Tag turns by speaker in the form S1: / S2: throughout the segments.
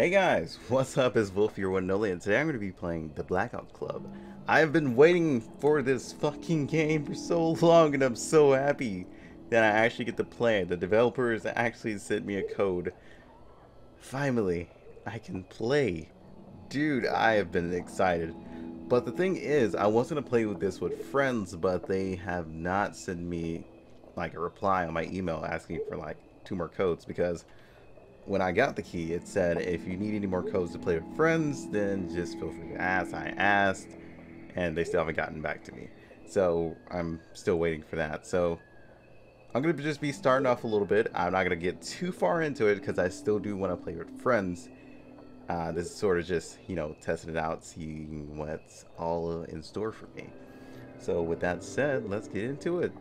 S1: Hey guys, what's up? It's Volf your one only, and today I'm going to be playing the Blackout Club. I've been waiting for this fucking game for so long, and I'm so happy that I actually get to play it. The developers actually sent me a code. Finally, I can play. Dude, I have been excited. But the thing is, I was going to play with this with friends, but they have not sent me like a reply on my email asking for like two more codes because when I got the key, it said if you need any more codes to play with friends, then just feel free to ask. I asked, and they still haven't gotten back to me. So I'm still waiting for that. So I'm going to just be starting off a little bit. I'm not going to get too far into it because I still do want to play with friends. Uh, this is sort of just, you know, testing it out, seeing what's all in store for me. So with that said, let's get into it.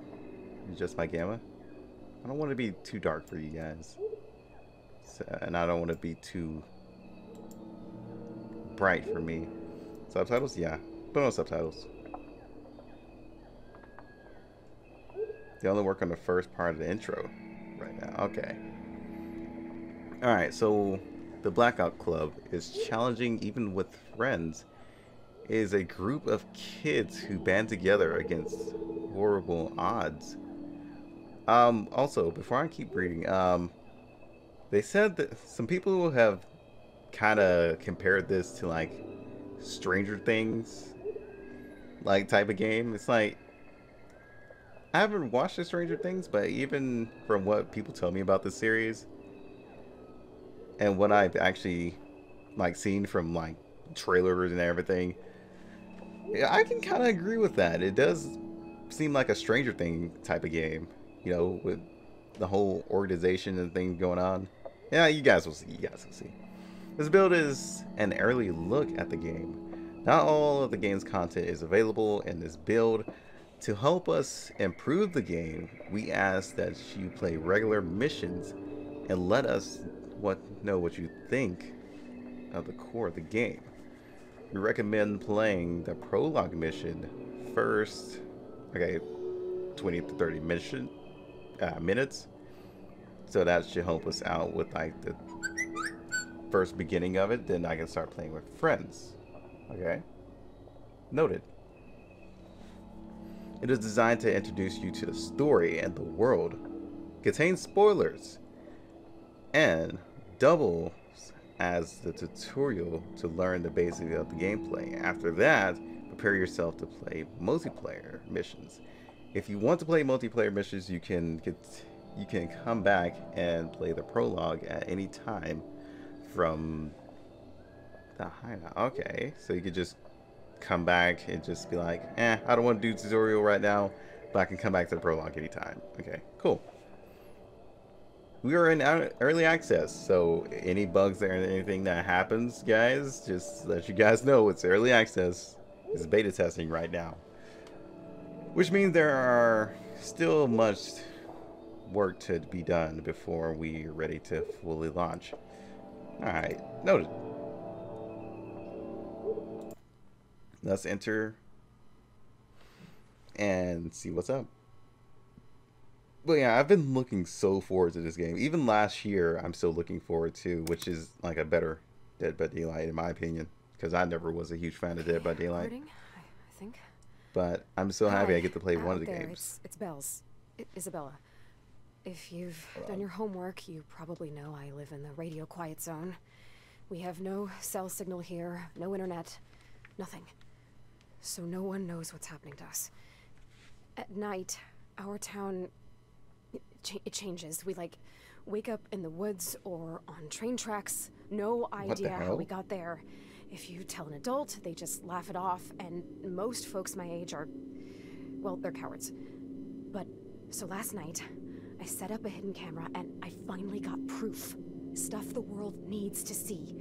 S1: Just my gamma. I don't want to be too dark for you guys. So, and I don't want to be too bright for me. Subtitles? Yeah. Put on subtitles. They only work on the first part of the intro right now. Okay. Alright, so the Blackout Club is challenging even with friends. It is a group of kids who band together against horrible odds. Um, also, before I keep reading, um, they said that some people have kind of compared this to like Stranger Things, like type of game. It's like I haven't watched the Stranger Things, but even from what people tell me about the series and what I've actually like seen from like trailers and everything, I can kind of agree with that. It does seem like a Stranger Thing type of game, you know, with the whole organization and thing going on. Yeah, you guys will see. You guys will see. This build is an early look at the game. Not all of the game's content is available in this build. To help us improve the game, we ask that you play regular missions and let us what know what you think of the core of the game. We recommend playing the prologue mission first. Okay, 20 to 30 mission, uh, minutes so that should help us out with like the first beginning of it. Then I can start playing with friends. Okay? Noted. It is designed to introduce you to the story and the world. Contains spoilers. And doubles as the tutorial to learn the basics of the gameplay. After that, prepare yourself to play multiplayer missions. If you want to play multiplayer missions, you can get you can come back and play the prologue at any time from the hideout. Okay, so you could just come back and just be like, eh, I don't want to do tutorial right now, but I can come back to the prologue anytime. Okay, cool. We are in early access, so any bugs there anything that happens, guys, just let you guys know it's early access. It's beta testing right now. Which means there are still much work to be done before we're ready to fully launch. Alright, noted. Let's enter and see what's up. But yeah, I've been looking so forward to this game. Even last year, I'm still looking forward to, which is like a better Dead by Daylight in my opinion, because I never was a huge fan of Dead by Daylight. I think. But I'm so happy I get to play one of the
S2: there,
S1: games.
S2: It's, it's Bells, I Isabella. If you've done your homework, you probably know I live in the radio quiet zone. We have no cell signal here, no internet, nothing. So no one knows what's happening to us. At night, our town it, cha it changes. We like wake up in the woods or on train tracks. No idea how we got there. If you tell an adult, they just laugh it off, and most folks my age are, well, they're cowards. But, so last night, I set up a hidden camera and I finally got proof. Stuff the world needs to see.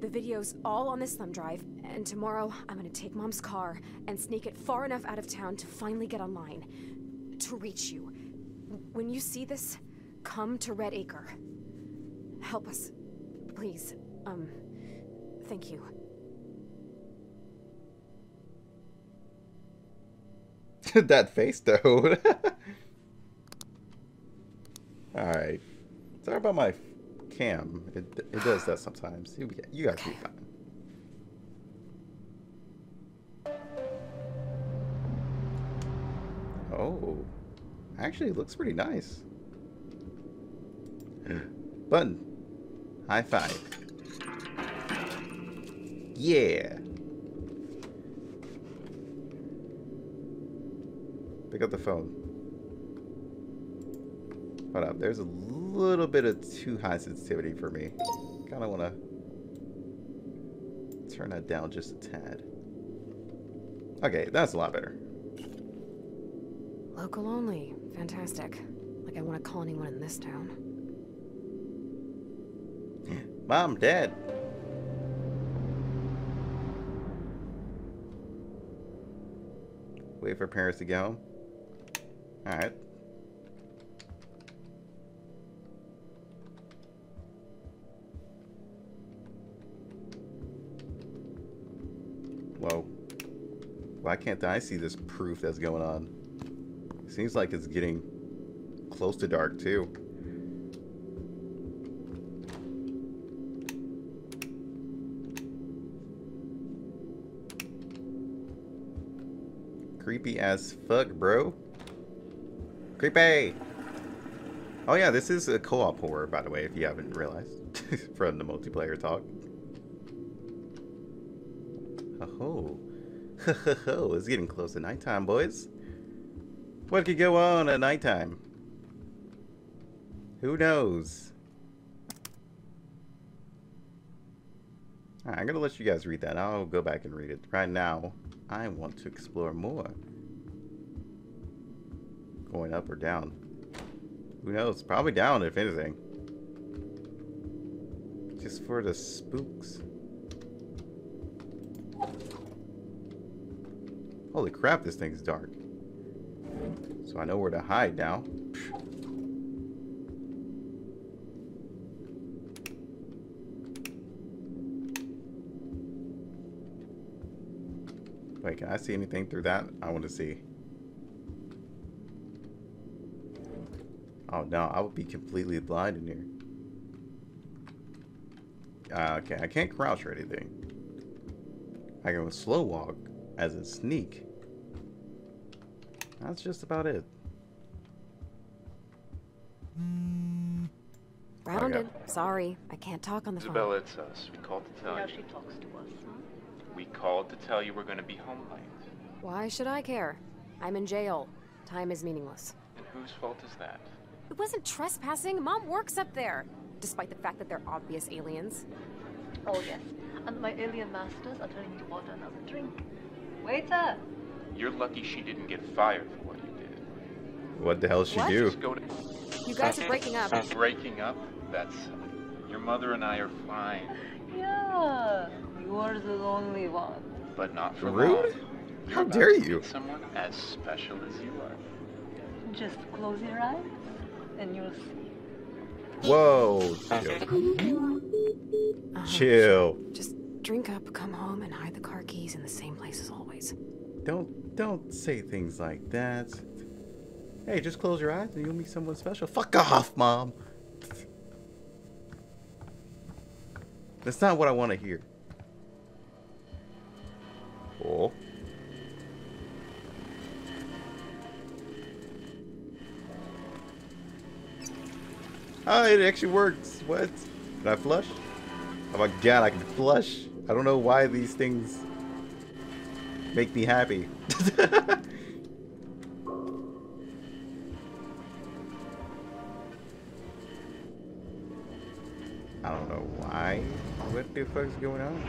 S2: The video's all on this thumb drive, and tomorrow I'm gonna take Mom's car and sneak it far enough out of town to finally get online. To reach you. When you see this, come to Redacre. Help us. Please. Um, thank you.
S1: that face though. Alright. Sorry about my cam. It, it does that sometimes. You, you guys be fine. Oh, actually, it looks pretty nice. Button. High five. Yeah. Pick up the phone. Hold up, um, there's a little bit of too high sensitivity for me. Kind of want to turn that down just a tad. Okay, that's a lot better.
S2: Local only. Fantastic. Like I want to call anyone in this town.
S1: Mom, Dad. Wait for parents to get home. Alright. Why can't I see this proof that's going on? Seems like it's getting close to dark too. Creepy as fuck, bro. Creepy! Oh yeah, this is a co-op horror, by the way, if you haven't realized. From the multiplayer talk. Oh, ho. it's getting close to nighttime, boys. What could go on at nighttime? Who knows? Right, I'm gonna let you guys read that. I'll go back and read it. Right now, I want to explore more. Going up or down? Who knows? Probably down, if anything. Just for the spooks. Holy crap, this thing's dark. So I know where to hide now. Wait, can I see anything through that? I want to see. Oh no, I would be completely blind in here. Uh, okay, I can't crouch or anything. I can slow walk, as in sneak. That's just about it.
S2: Grounded. Sorry, I can't talk on the
S3: Isabella,
S2: phone.
S3: it's us. We called to tell
S4: Now
S3: you.
S4: she talks to us, huh?
S3: We called to tell you we're going to be home late.
S2: Why should I care? I'm in jail. Time is meaningless.
S3: And whose fault is that?
S2: It wasn't trespassing. Mom works up there. Despite the fact that they're obvious aliens.
S4: Oh, yes. And my alien masters are telling me to order another drink. Waiter!
S3: You're lucky she didn't get fired for what you did.
S1: What the hell did she
S2: What?
S1: do?
S3: Go to
S2: You guys are breaking up.
S3: breaking up. That's your mother and I are fine,
S4: Yeah, you're the only one.
S3: but not for
S1: Rude?
S3: long.
S1: How
S3: You're about
S1: dare you.
S3: Someone as special as you are.
S4: Just close your eyes and you'll see.
S1: Whoa, chill. Chill.
S2: Just drink up, come home, and hide the car keys in the same place as always.
S1: Don't don't say things like that. Hey, just close your eyes and you'll meet someone special. Fuck off, mom. That's not what I want to hear. Oh. Oh, it actually works. What? Can I flush? Oh my god, I can flush. I don't know why these things make me happy. I don't know why. What the fuck's going on?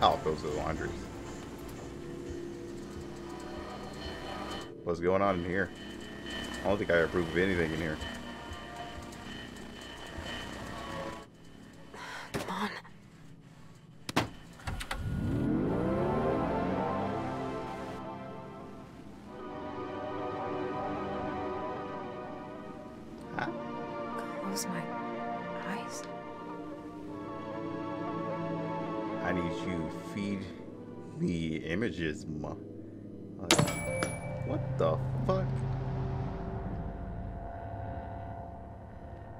S1: Oh, those are the laundries. What's going on in here? I don't think I approve of anything in here.
S2: Close my eyes.
S1: I need you feed me images, ma. What the fuck?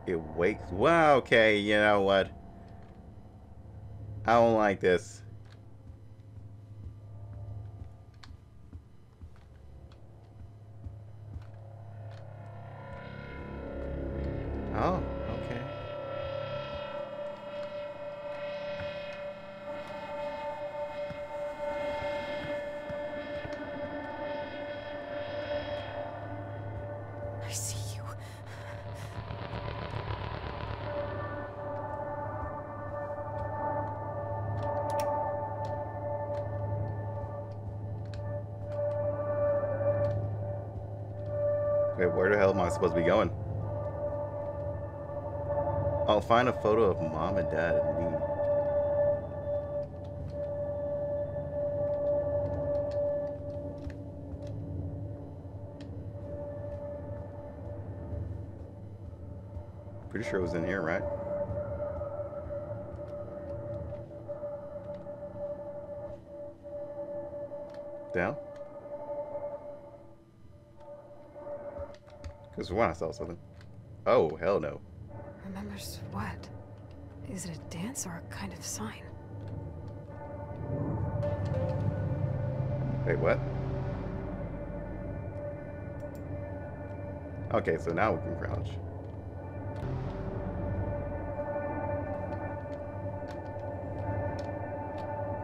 S1: it wakes. Wow, okay, you know what? I don't like this. Supposed to be going? I'll find a photo of mom and dad and me. Pretty sure it was in here, right? Down? Because for one, I saw something. Oh, hell no.
S2: Remembers what? Is it a dance or a kind of sign?
S1: Wait, what? Okay, so now we can crouch.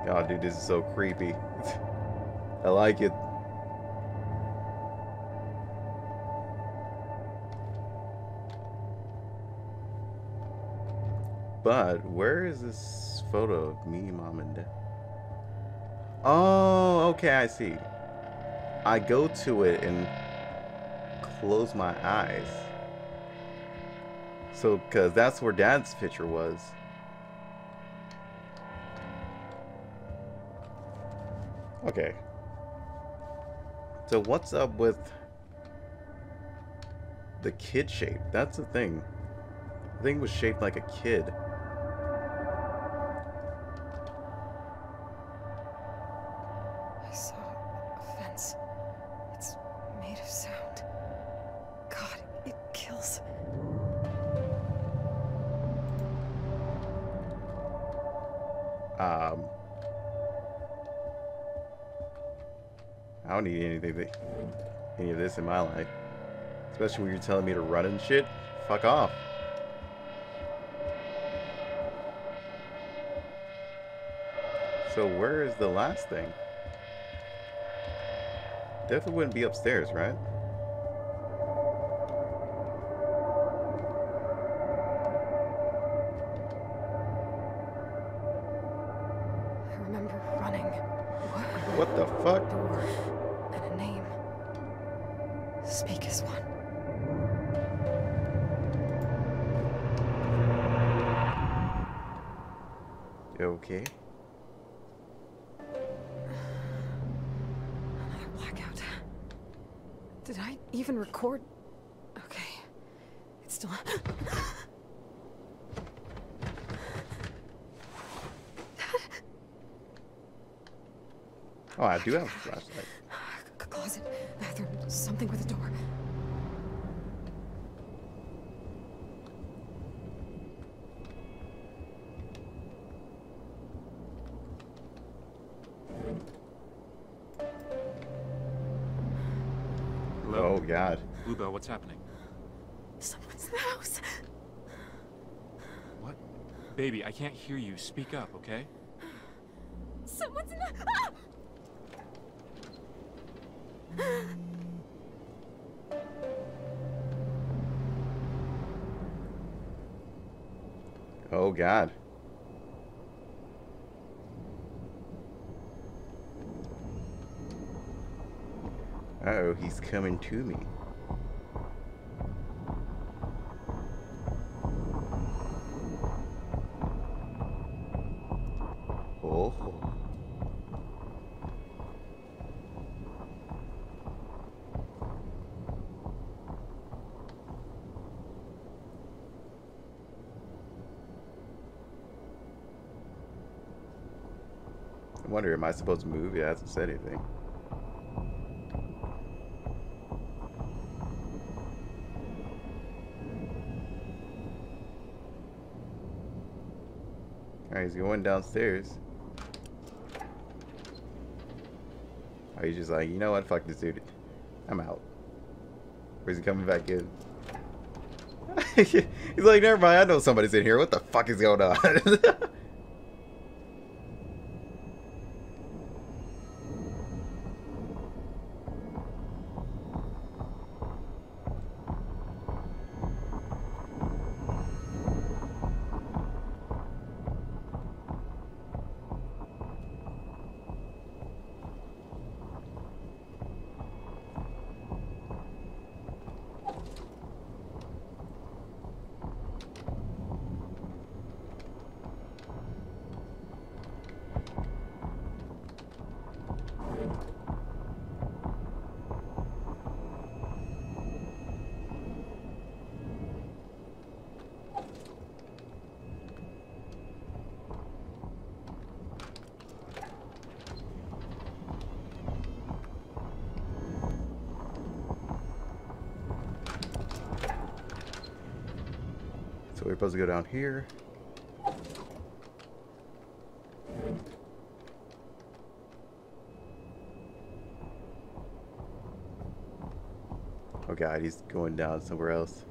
S1: God, dude, this is so creepy. I like it. But where is this photo of me, mom, and dad? Oh, okay, I see. I go to it and close my eyes. So, because that's where dad's picture was. Okay. So, what's up with the kid shape? That's the thing. The thing was shaped like a kid. Any of this in my life. Especially when you're telling me to run and shit. Fuck off. So where is the last thing? Definitely wouldn't be upstairs, right?
S2: I remember running. What?
S1: What the fuck? Do have a flashlight.
S2: C- closet, bathroom, something with a door.
S3: Hello?
S1: Oh god.
S3: Bluebell, what's happening?
S2: Someone's in the house.
S3: What? Baby, I can't hear you. Speak up, okay?
S1: God. Uh oh, he's coming to me. wonder, am I supposed to move? Yeah, it hasn't said anything. Alright, he's going downstairs. Oh, he's just like, you know what, fuck this dude. I'm out. Or is he coming back in? he's like, never mind, I know somebody's in here. What the fuck is going on? we're supposed to go down here. Oh god, he's going down somewhere else.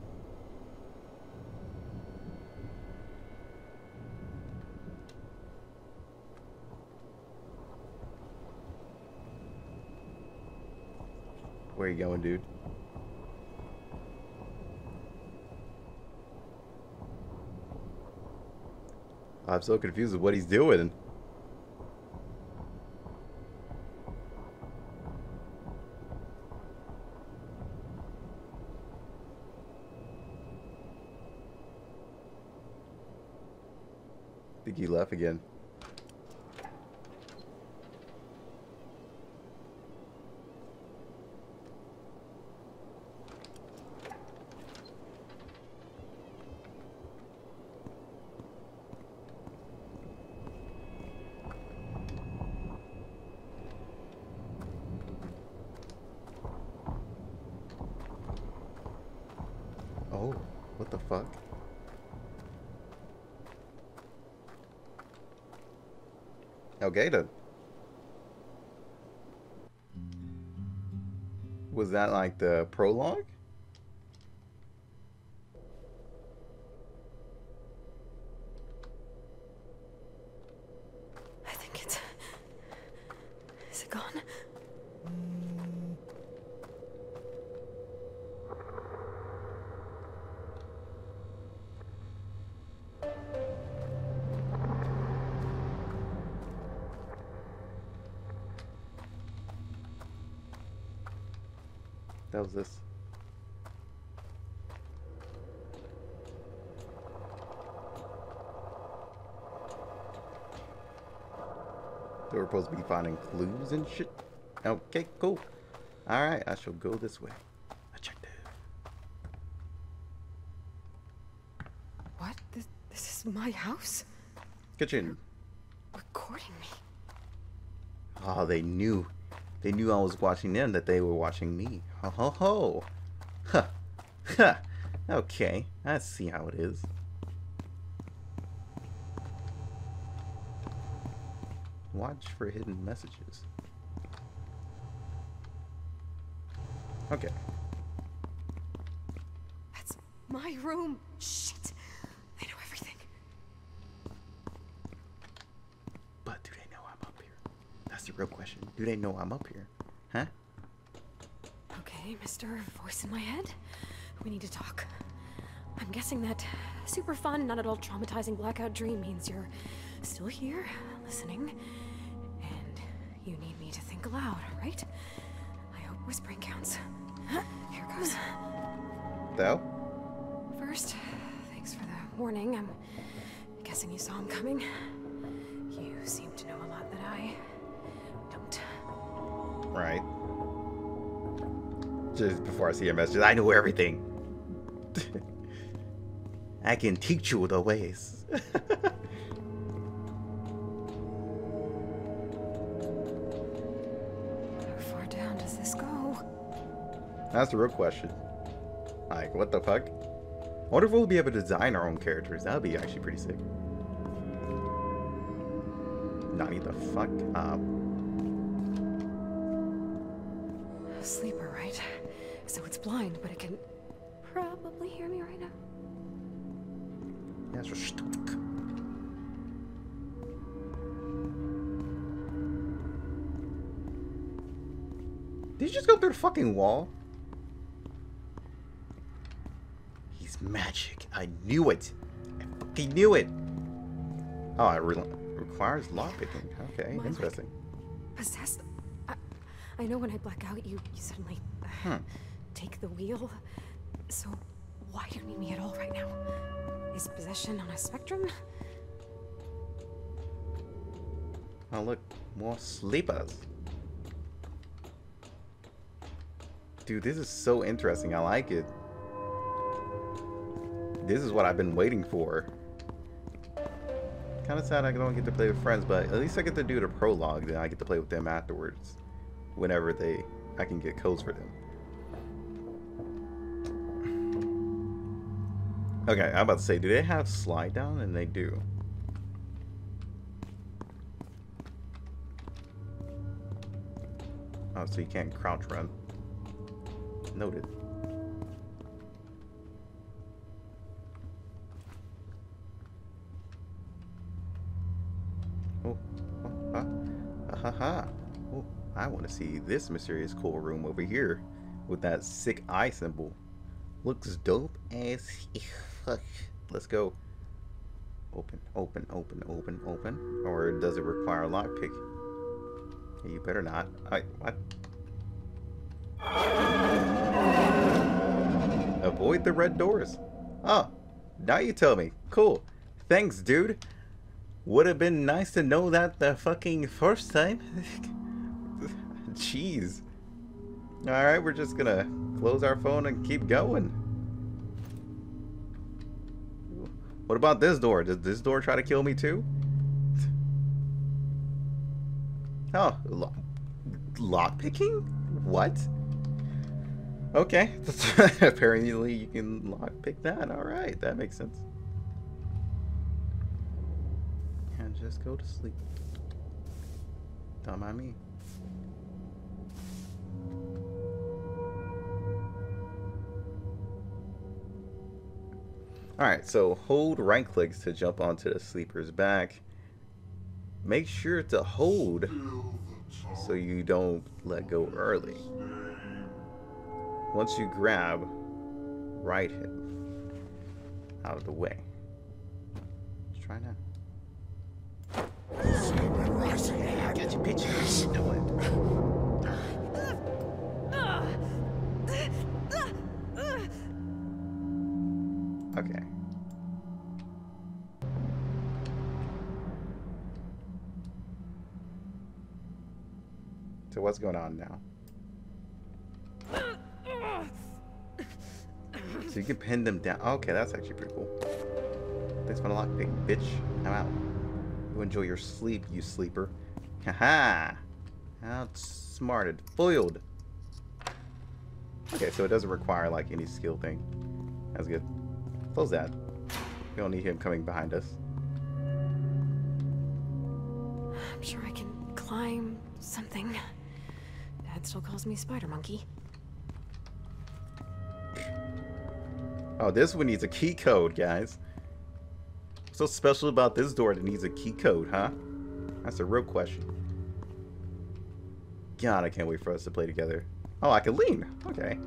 S1: Where are you going, dude? I'm so confused with what he's doing. I think he left again. Oh, what the fuck? Was that like the prologue?
S2: I think it's. Is it gone?
S1: That was this. They were supposed to be finding clues and shit. Okay, cool. Alright, I shall go this way. I checked it.
S2: What? This, this is my house?
S1: Kitchen.
S2: Recording me.
S1: Oh, they knew. They knew I was watching them, that they were watching me. Ho ho ho. Huh. Huh. Okay, I see how it is. Watch for hidden messages. Okay.
S2: That's my room. Shit. They know everything.
S1: But do they know I'm up here? That's the real question. Do they know I'm up here? Huh?
S2: Okay, Mr. Voice in my head. We need to talk. I'm guessing that super fun, not at all traumatizing blackout dream means you're still here, listening, and you need me to think aloud, right? I hope whispering counts. Here goes.
S1: Though?
S2: First, thanks for the warning. I'm guessing you saw him coming.
S1: Right. Just before I see your message, I know everything. I can teach you the ways.
S2: How far down does this go?
S1: That's the real question. Like, what the fuck? I wonder if we'll be able to design our own characters. That would be actually pretty sick. Naughty the fuck up.
S2: Sleeper, right? So it's blind, but it can probably hear me right now.
S1: Ja, so stuck. Did you just go through the fucking wall? He's magic. I knew it. I fucking knew it. Oh, it re requires lockpicking. Okay,
S2: My, like,
S1: interesting.
S2: Possessed? I, know when I black out, you, you suddenly uh,
S1: Hmm.
S2: take the wheel. So why do you need me at all right now? Is possession on a spectrum?
S1: Oh, look. More sleepers. Dude, this is so interesting. I like it. This is what I've been waiting for. Kind of sad I don't get to play with friends, but at least I get to do the prologue. Then I get to play with them afterwards. Whenever they, I can get codes for them. Okay, I'm about to say, do they have slide down? And they do. Oh, so you can't crouch run. Noted. See this mysterious cool room over here with that sick eye symbol. Looks dope as fuck. Let's go. Open, open, open, open, open. Or does it require a lockpick? You better not. I what? Avoid the red doors. Oh, now you tell me. Cool. Thanks, dude. Would have been nice to know that the fucking first time. Jeez. Alright, we're just gonna close our phone and keep going. What about this door? Did this door try to kill me too? Oh, lo lock picking? What? Okay. Apparently you can lock pick that. Alright, that makes sense. And just go to sleep. Don't mind me. Alright, so hold right clicks to jump onto the sleeper's back. Make sure to hold so you don't let go early. Once you grab, right hit out of the way. Let's try now. Get your. Do it. What's going on now? So you can pin them down. Okay, that's actually pretty cool. Thanks for the lockpick, bitch. I'm out. You enjoy your sleep, you sleeper. Haha! Outsmarted. Foiled. Okay, so it doesn't require like any skill thing. That's good. Close that. We don't need him coming behind us.
S2: I'm sure I can climb something. Dad still calls me Spider Monkey.
S1: Oh, this one needs a key code, guys. What's so special about this door that needs a key code, huh? That's a real question. God, I can't wait for us to play together. Oh, I can lean. Okay.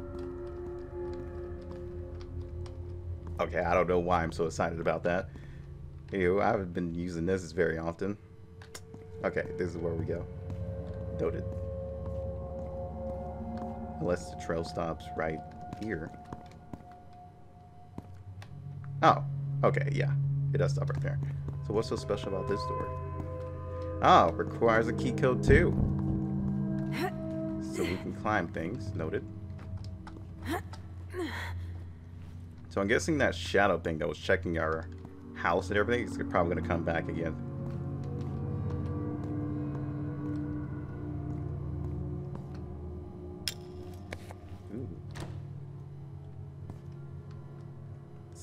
S1: Okay, I don't know why I'm so excited about that. Ew, I haven't been using this very often. Okay, this is where we go. Noted. Unless the trail stops right here. Oh, okay, yeah. It does stop right there. So what's so special about this door? Oh, requires a key code too. So we can climb things. Noted. So I'm guessing that shadow thing that was checking our house and everything is probably going to come back again.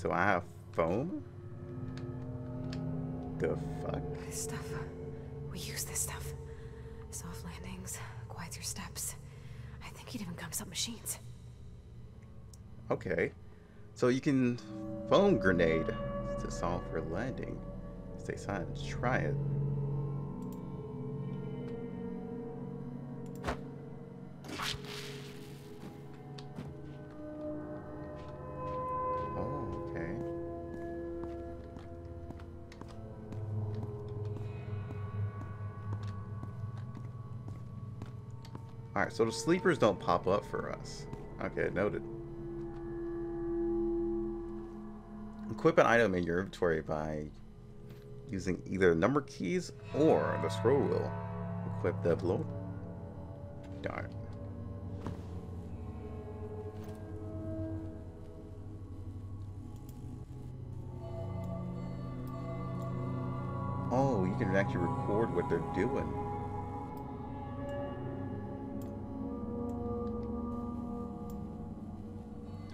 S1: So I have foam? The fuck?
S2: This stuff We use this stuff. Soft landings, quiets your steps. I think it even comes up machines.
S1: Okay. So you can foam grenade to solve for landing. Stay silent. Try it. So the sleepers don't pop up for us. Okay, noted. Equip an item in your inventory by using either number keys or the scroll wheel. Equip the blow. Darn. Oh, you can actually record what they're doing.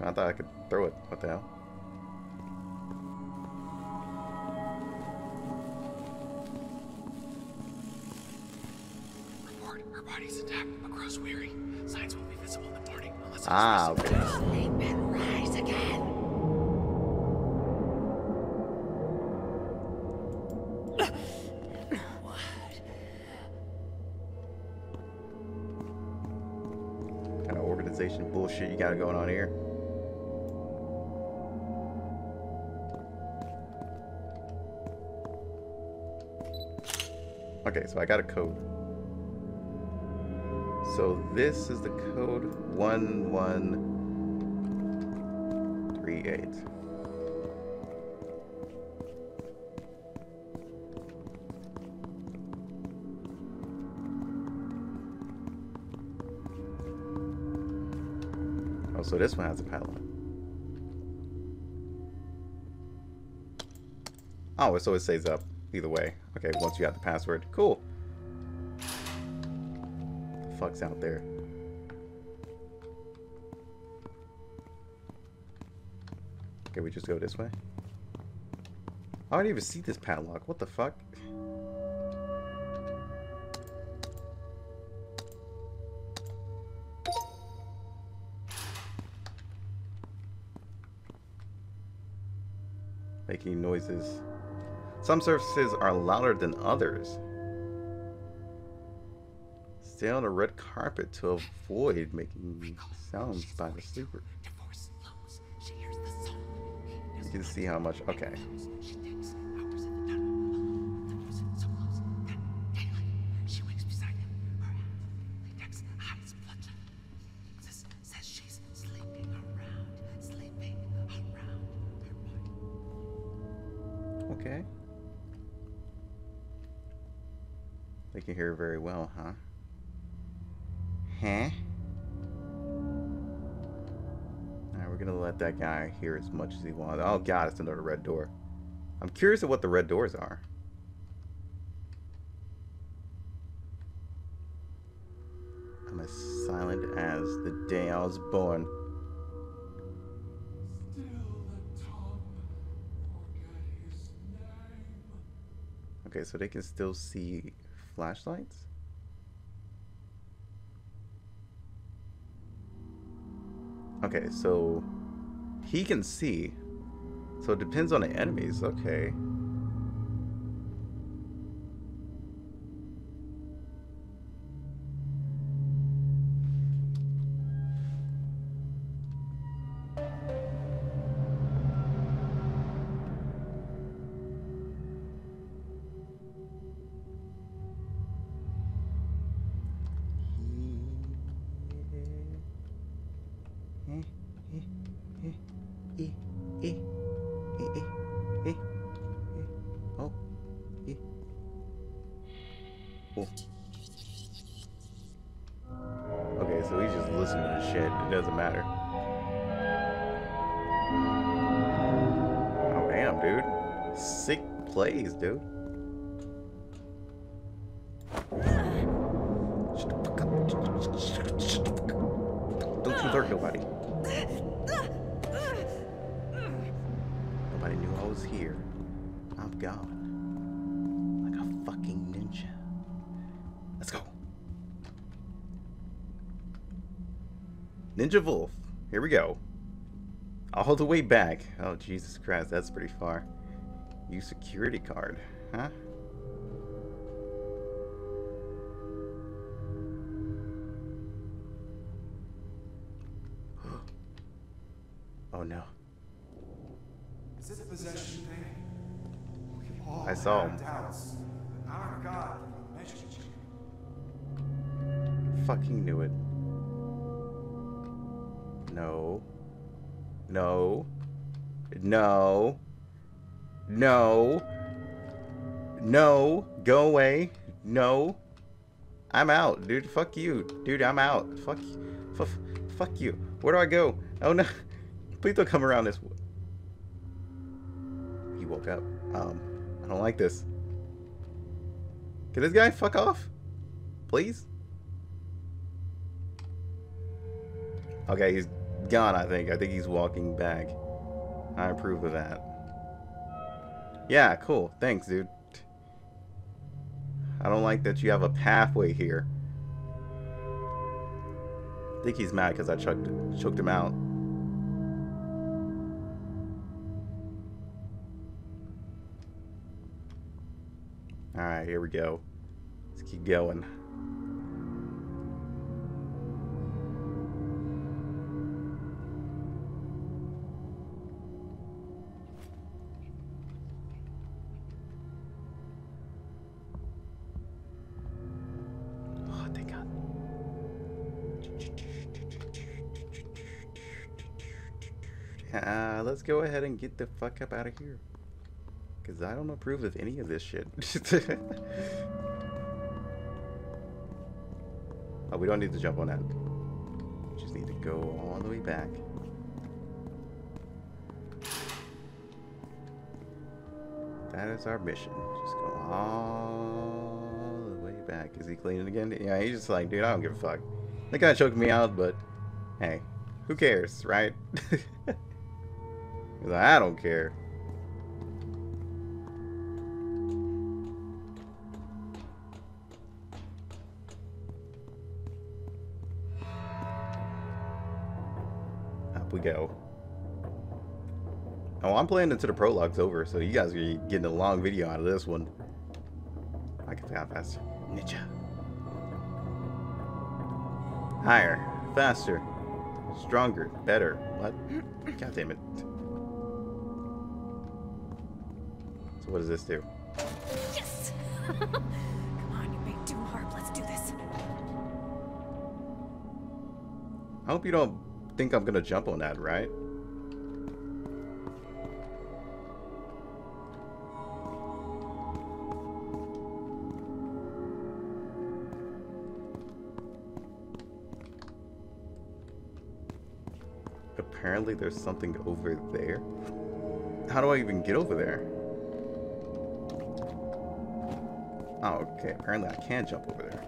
S1: I thought I could throw it. What the hell?
S5: Report. Her body's intact, but grows weary. Signs won't be visible in the morning unless
S1: Ah,
S5: it's
S1: okay.
S5: Sleep and rise again.
S1: kind of organization bullshit you got going on here. Okay, so I got a code. So this is the code 1138. Oh, so this one has a padlock. Oh, so it stays up either way. Okay, once you have the password. Cool. The fuck's out there? Okay, we just go this way. I don't even see this padlock. What the fuck? Making noises. Some surfaces are louder than others. Stay on a red carpet to avoid making sounds by the sleeper.
S5: Divorce slows. She hears the song.
S1: You can see how much. Okay. Hear as much as he wants. Oh god, it's another red door. I'm curious of what the red doors are. I'm as silent as the day I was born. Okay, so they can still see flashlights? Okay, so he can see. So it depends on the enemies. Okay. All the way back. Oh, Jesus Christ, that's pretty far. Use security card, huh? oh no.
S6: Is this a possession thing? We've all
S1: I saw him.
S6: Doubts, our God.
S1: Fucking knew it. No. No. No. No. No. Go away. No. I'm out, dude. Fuck you. Dude, I'm out. Fuck Fuck, fuck you. Where do I go? Oh no. Please don't come around this. He woke up. Um, I don't like this. Can this guy fuck off? Please? Okay, he's gone, I think. I think he's walking back. I approve of that. Yeah, cool. Thanks, dude. I don't like that you have a pathway here. I think he's mad because I choked, choked him out. Alright, here we go. Let's keep going. Let's go ahead and get the fuck up out of here. Because I don't approve of any of this shit. oh, we don't need to jump on that. We just need to go all the way back. That is our mission. Just go all the way back. Is he cleaning again? Yeah, he's just like, dude, I don't give a fuck. That guy choked me out, but hey, who cares, right? I don't care. Up we go. Oh, I'm playing until the prologue's over, so you guys are getting a long video out of this one. I can fly faster. Ninja. Higher, faster, stronger, better. What? God damn it. What does this do?
S2: Yes! Come on, you big doom harp. Let's do this.
S1: I hope you don't think I'm gonna jump on that, right? Apparently there's something over there. How do I even get over there? Oh, okay. Apparently I can jump over there.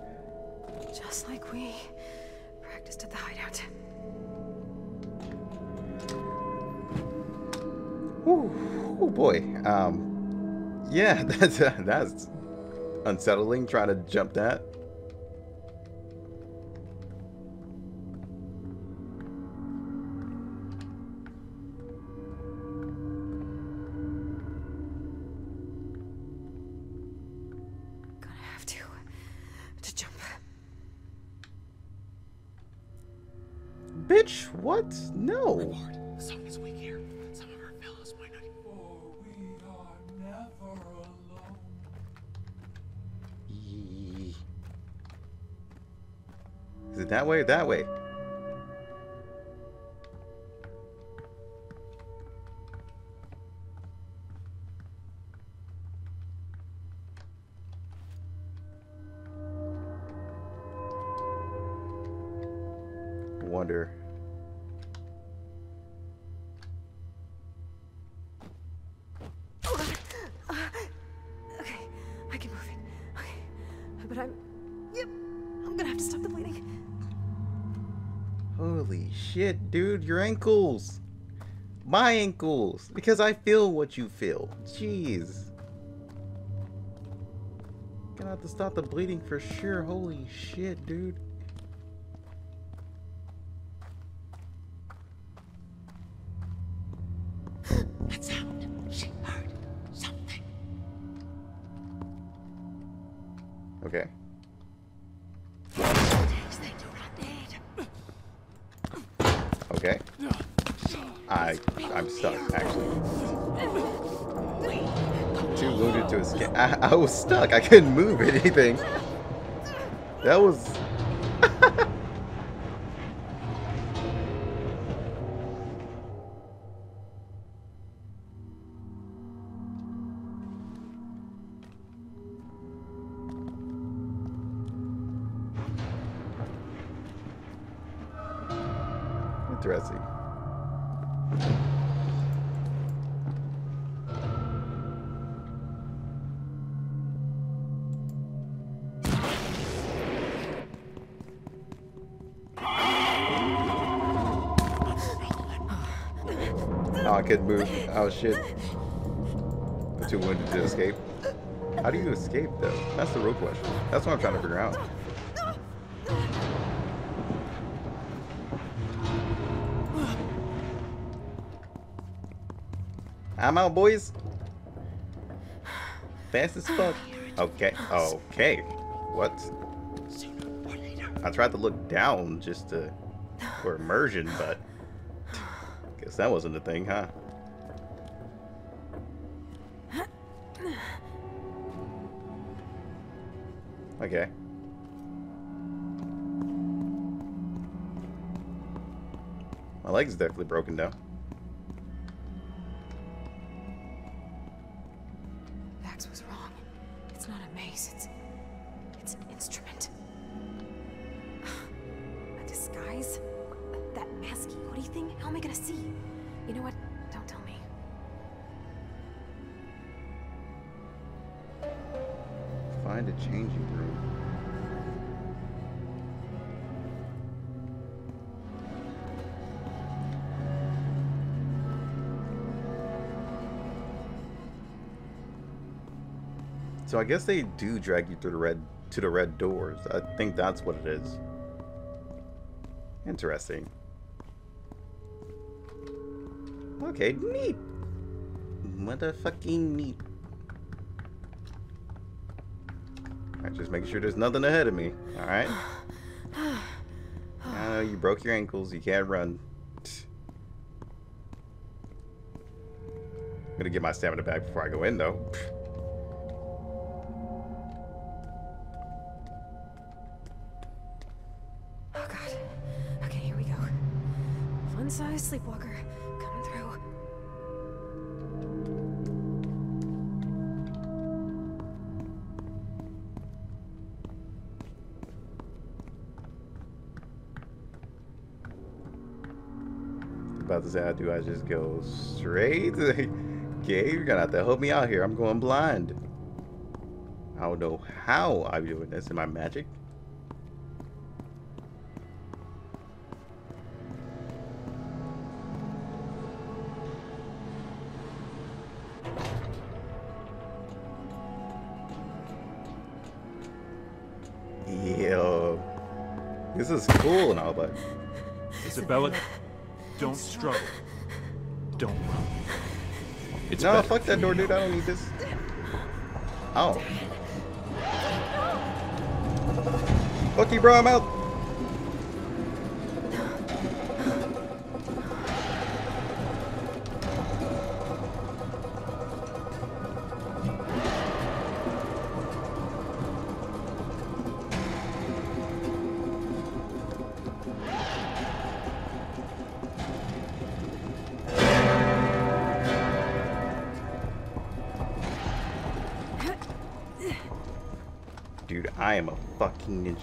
S2: Just like we practiced at the hideout.
S1: Ooh, oh boy. Um, yeah, that's that's unsettling. Trying to jump that. Way that way? Your ankles. My ankles. Because I feel what you feel. Jeez. Gonna have to stop the bleeding for sure. Holy shit, dude. Okay. I I'm stuck actually. Too wounded to escape. I, I was stuck. I couldn't move anything. That was. Shit. I'm too wounded to escape. How do you escape though? That's the real question. That's what I'm trying to figure out. I'm out, boys. Fast as fuck. Okay. Okay. What? I tried to look down just to for immersion, but guess that wasn't a thing, huh? Okay. My leg's definitely broken down.
S2: Vax was wrong. It's not a mace, it's. it's an instrument. A disguise? That masky hoodie thing? How am I gonna see? You know what?
S1: Changing room. So I guess they do drag you through the red to the red doors. I think that's what it is. Interesting. Okay, neat. Motherfucking neat. Alright, just making sure there's nothing ahead of me. Alright. I know you broke your ankles, you can't run. I'm gonna get my stamina back before I go in though.
S2: Go
S1: straight? okay, you're gonna have to help me out here. I'm going blind. I don't know how I'm doing this. Am I magic? Yo, this is cool and all, but
S7: Isabella, don't struggle. Don't run. It's
S1: no, fuck that door, dude. I don't need this. Oh. Fuck you, bro. I'm out.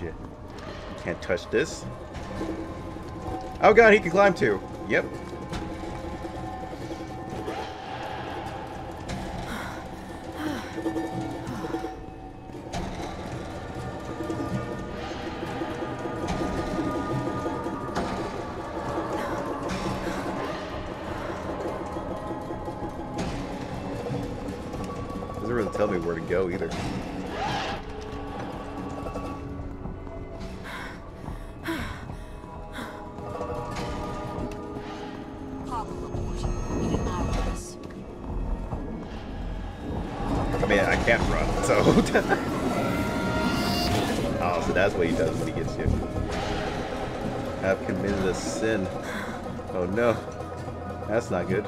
S1: You can't touch this. Oh god, he can climb too. Yep. Mean, I can't run, so. oh, so that's what he does when he gets you. I've committed a sin. Oh no. That's not good.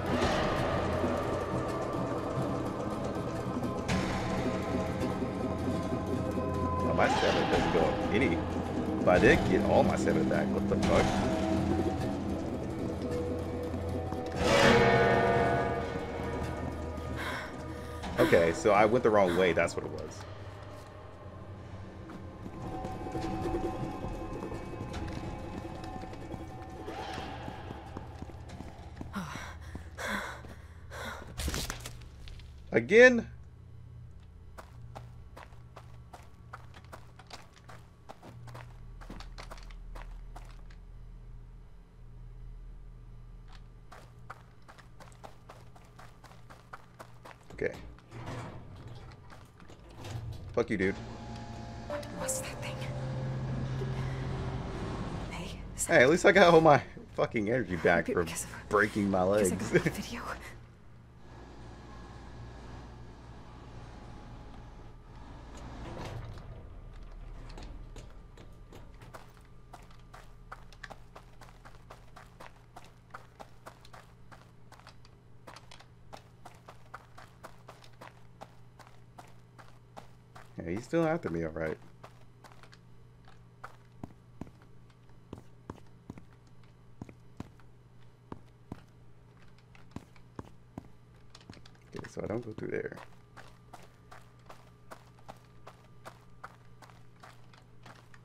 S1: Oh, my stamina doesn't go up any. But I did get all my stamina back. What the fuck? Okay, so I went the wrong way. That's what it was. Again? Okay. Fuck you, dude.
S2: What was that thing? Hey,
S1: at least I got all my fucking energy back from breaking my legs.
S2: video?
S1: yeah, he's still after me, alright. Okay, so I don't go through there.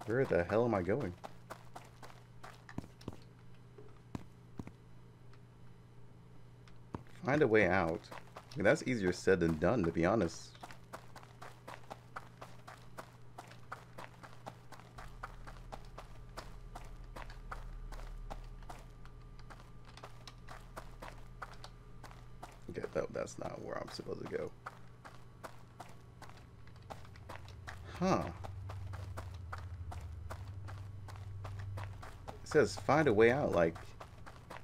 S1: Where the hell am I going? Find a way out. I mean, that's easier said than done, to be honest. Okay, no, that's not where I'm supposed to go. Huh. It says find a way out, like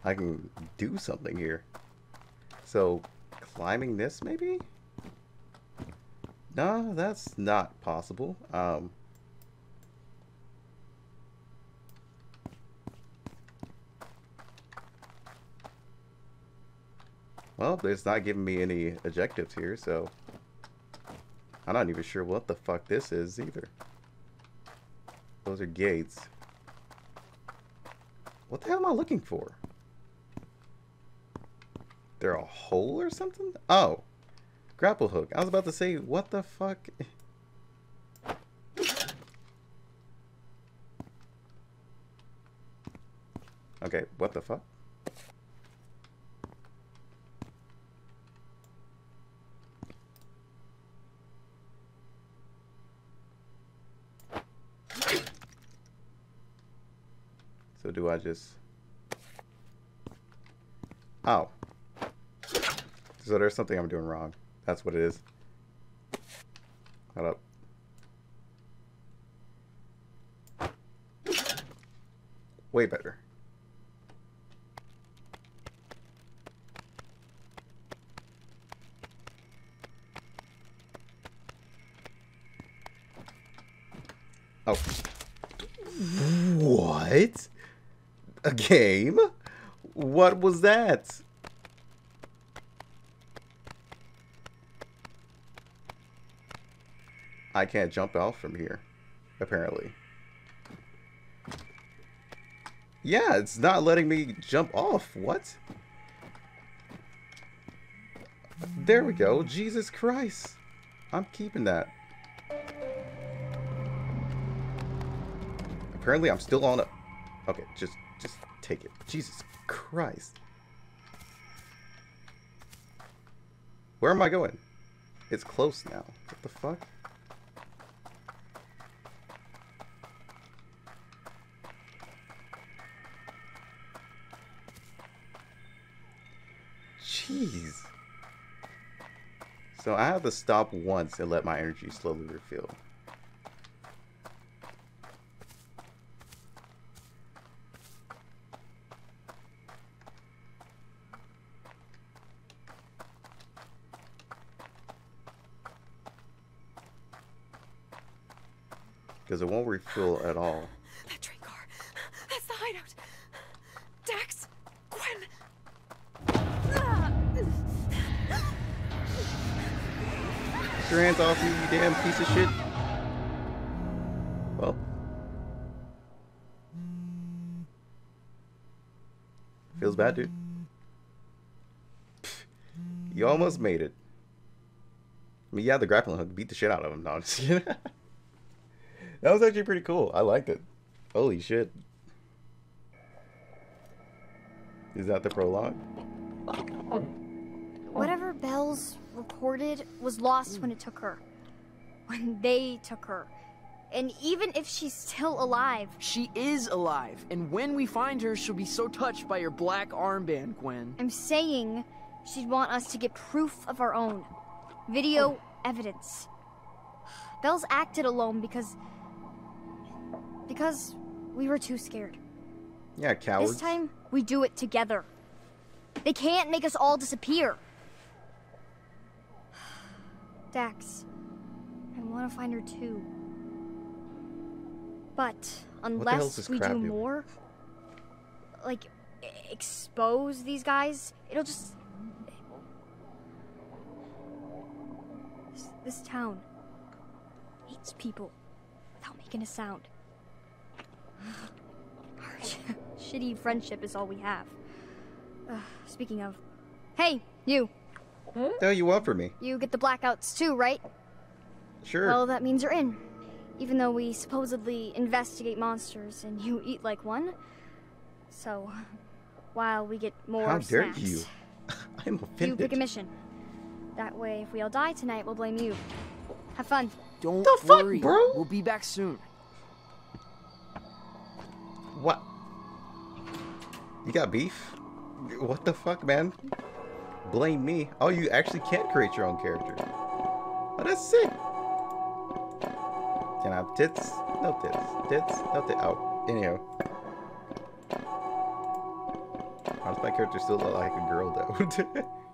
S1: I can do something here. So, climbing this maybe? No, that's not possible. Um, well, it's not giving me any objectives here, so I'm not even sure what the fuck this is either. Those are gates. What the hell am I looking for? They're a hole or something? Oh, grapple hook. I was about to say, what the fuck? Okay, what the fuck? So do I just... Oh. So there's something I'm doing wrong. That's what it is. Hold up. Way better. Oh. What? A game? What was that? I can't jump off from here, apparently. Yeah, it's not letting me jump off. What? There we go. Jesus Christ. I'm keeping that. Apparently I'm still on a... Okay, just, just take it. Jesus Christ. Where am I going? It's close now. What the fuck? Jeez. So I have to stop once and let my energy slowly refill. Because it won't refill at all.
S2: That train car. That's the hideout. Dax. Gwen.
S1: Get your hands off me, you damn piece of shit. Well. Feels bad, dude. You almost made it. I mean, yeah, the grappling hook beat the shit out of him. No, I'm just kidding. that was actually pretty cool. I liked it. Holy shit. Is that the prologue?
S8: Whatever Bells reported was lost when it took her. When they took her. And even if she's still alive,
S9: She is alive, and when we find her, she'll be so touched by your black armband, Gwen.
S8: I'm saying she'd want us to get proof of our own. Video oh. evidence. Bells acted alone because. Because we were too scared.
S1: Yeah, cowards.
S8: This time, we do it together. They can't make us all disappear. Dax, I want to find her too. But unless we do
S1: doing?
S8: more, like expose these guys, it'll just. This, this town hates people without making a sound. Our sh- shitty friendship is all we have. Uh, speaking of, hey, you,
S1: What the you want from me?
S8: you get the blackouts too, right?
S1: Sure.
S8: Well, that means you're in. Even though we supposedly investigate monsters and you eat like one. So, while we get more
S1: How dare
S8: snacks,
S1: you? I'm offended.
S8: you pick a mission. That way, if we all die tonight, we'll blame you. Have fun.
S9: Don't
S1: The fuck, bro?
S9: We'll be back soon.
S1: You got beef? What the fuck, man? Blame me. Oh, you actually can't create your own character. Oh, that's sick. Can I have tits? No tits. Tits? No tits. Oh, anyhow. Why does my character still look like a girl, though?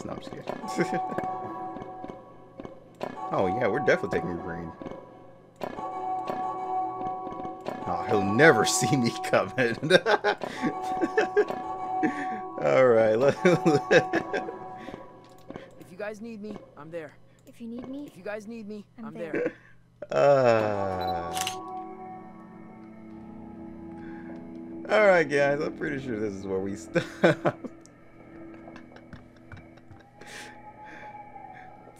S1: anime now, boys. No, I'm just kidding. oh yeah, we're definitely taking green. Oh, he'll never see me coming. All right. Let,
S9: If you guys need me, I'm there.
S8: If you need me,
S9: If you guys need me,
S8: I'm
S9: I'm,
S8: there.
S9: there.
S1: Uh... All right, guys. I'm pretty sure this is where we stop.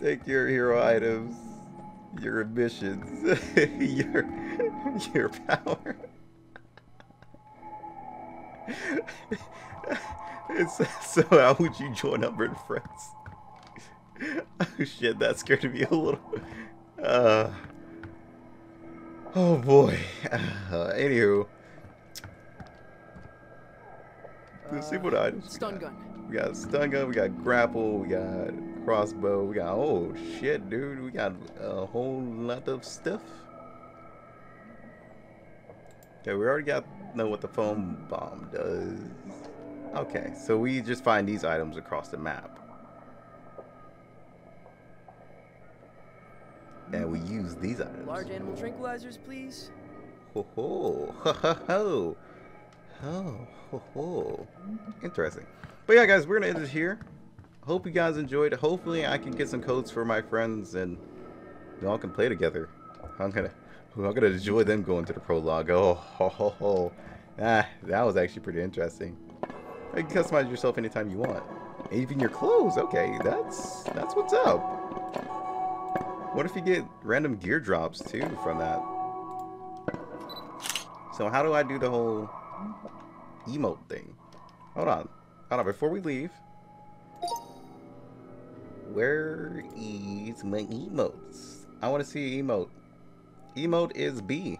S1: Take your hero items, your missions, your your power. it's, so how would you join up with friends? oh shit, that scared me a little. Uh, oh boy. Uh, anywho. Let's see what items. we
S9: Stun
S1: got.
S9: gun.
S1: We got stun gun, we got grapple, we got crossbow, we got oh shit, dude, we got a whole lot of stuff. Okay, we already got know what the foam bomb does. Okay, so we just find these items across the map. And we use these items.
S9: Large animal tranquilizers, please.
S1: Ho ho ho ho ho ho ho ho. Interesting. But yeah, guys, we're gonna end it here. Hope you guys enjoyed. Hopefully, I can get some codes for my friends and we all can play together. I'm gonna, I'm gonna enjoy them going to the prologue. Oh ho ho ho. Ah, that was actually pretty interesting. You can customize yourself anytime you want. Even your clothes. Okay, that's that's what's up. What if you get random gear drops too from that? So how do I do the whole emote thing? Hold on. Hold on, before we leave where is my emotes? I want to see emote. Emote is B.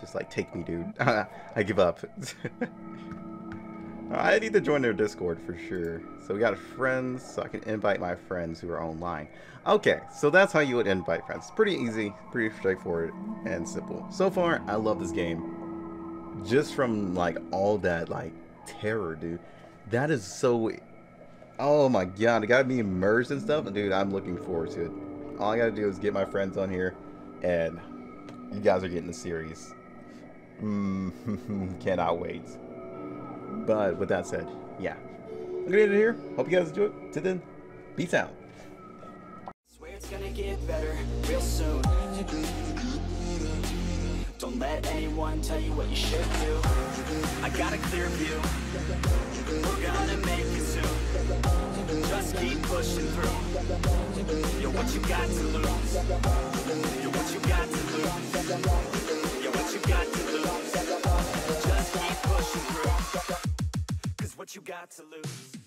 S1: Just like, take me, dude. I give up. I need to join their Discord for sure. So we got friends, so I can invite my friends who are online. Okay, so that's how you would invite friends. It's Pretty easy, pretty straightforward, and simple. So far, I love this game. Just from like all that like terror, dude. That is so. Oh my god, it got me immersed and stuff, dude. I'm looking forward to it. All I gotta do is get my friends on here, and you guys are getting the series. Mm, cannot wait. But with that said, yeah. I'm gonna end it here. Hope you guys enjoy it. Till then, peace out.
S10: Swear it's gonna get better real soon. Don't let anyone tell you what you should do. I got a clear view. We're gonna make it soon. Just keep pushing through. You're what you got to lose. You're what you got to lose. You're what you got to lose. Just keep pushing through. What you got to lose.